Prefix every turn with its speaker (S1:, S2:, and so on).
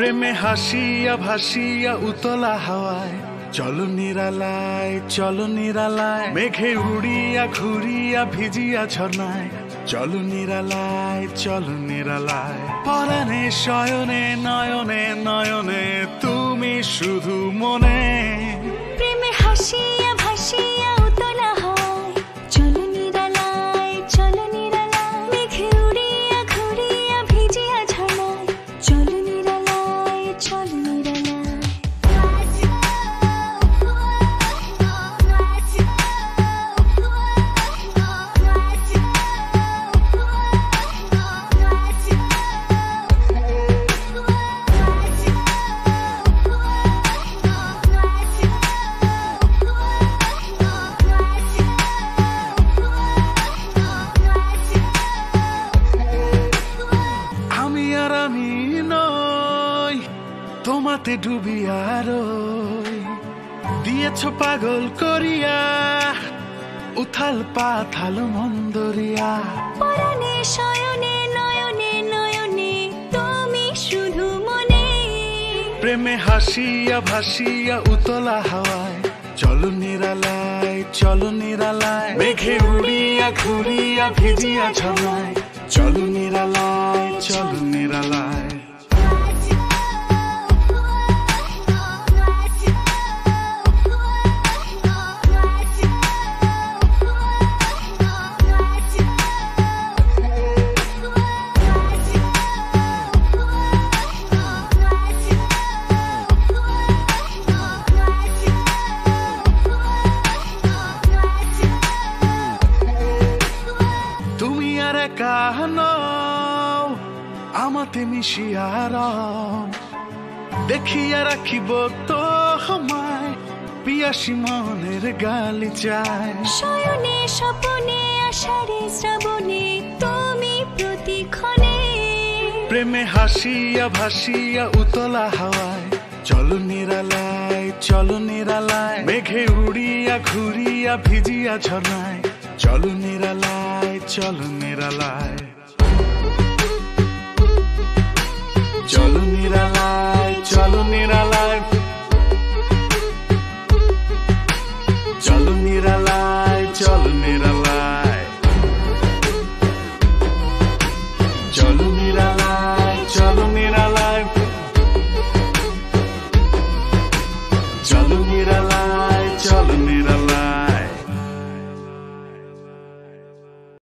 S1: প্রেমে হাসিয়া ভাসিয়া উতলা হাওয়ায়, চলো নিরালায় চলো নিরালায়। মেঘে উড়িয়া ঘুরিয়া ভিজিয়া ঝর্ণায় চলো নিরালায় চলো নিরালায়। পরাণে, শয়নে, নয়নে নয়নে, তুমি শুধু মনে।
S2: প্রেমে হাসিয়া
S1: তোমাতে ডুবিয়া রই। দিয়েছ পাগল করিয়া উথাল পাথাল মন্দরিয়া
S2: পরাণে শয়নে নয়নে নয়নে তুমি শুধু মনে।
S1: প্রেমে হাসিয়া ভাসিয়া উতলা হাওয়ায়। চলো নিরালায় চলো নিরালায়। মেঘে উড়িয়া ঘুরিয়া ভিজিয়া ঝর্ণায় চলো নিরালায় চলো নিরালায়। আর আমাতে মিশিয়া রও দেখিয়া রাখিব তো আমায় পিয়াসি মনের গালি চায়
S2: শয়নে স্বপনে আষাঢ়ে শ্রাবণে তুমি প্রতিক্ষণে।
S1: প্রেমে হাসিয়া ভাসিয়া উতলা হাওয়ায় চলো নিরালায় চলো নিরালায়। মেঘে উড়িয়া ঘুরিয়া ভিজিয়া ঝর্ণায় চলো নিরালায় চলো নিরালায়। চলো নিরালায় চলো নিরালায়। চলো নিরালায় চলো নিরালায়। চলো নিরালায় চলো নিরালায়। চলো নিরালায়